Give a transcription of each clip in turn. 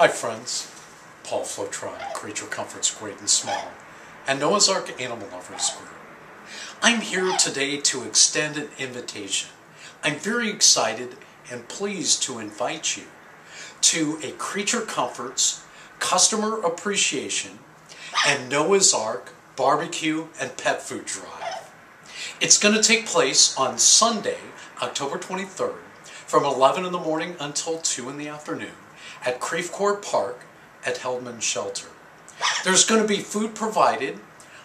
Hi friends, Paul Flotron, Creature Comforts Great and Small, and Noah's Ark Animal Lovers Group. I'm here today to extend an invitation. I'm very excited and pleased to invite you to a Creature Comforts Customer Appreciation and Noah's Ark Barbecue and Pet Food Drive. It's going to take place on Sunday, October 23rd, from 11 in the morning until 2 in the afternoon at Creve Coeur Park at Heldman Shelter. There's going to be food provided,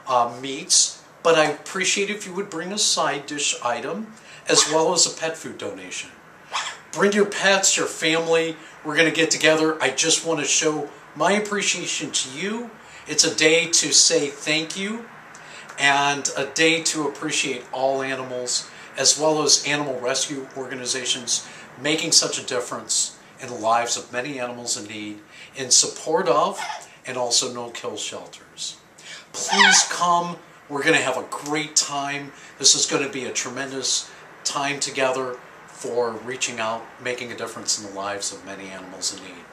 uh, meats, but I appreciate if you would bring a side dish item as well as a pet food donation. Bring your pets, your family. We're going to get together. I just want to show my appreciation to you. It's a day to say thank you and a day to appreciate all animals as well as animal rescue organizations making such a difference in the lives of many animals in need in support of and also no-kill shelters. Please come. We're going to have a great time. This is going to be a tremendous time together for reaching out, making a difference in the lives of many animals in need.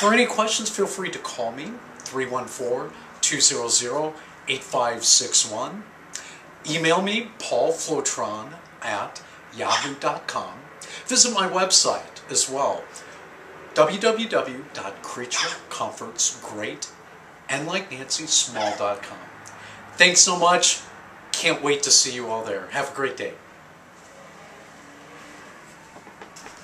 For any questions, feel free to call me, 314-200-8561. Email me, paulflotron at yahoo.com. Visit my website as well, www.creaturecomfortsgreat and like Nancy Small.com. Thanks so much. Can't wait to see you all there. Have a great day.